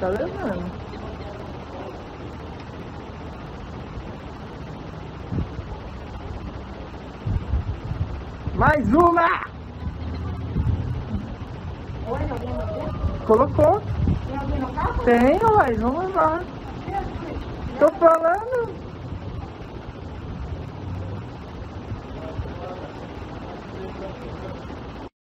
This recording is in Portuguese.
Tá levando. Mais uma! Oi, alguém no carro? Colocou. Tem alguém no carro? Tem, uai, vamos lá. Tô falando.